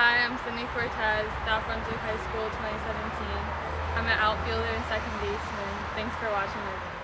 Hi, I'm Sydney Cortez, South Brunswick High School 2017. I'm an outfielder and second baseman. Thanks for watching my video.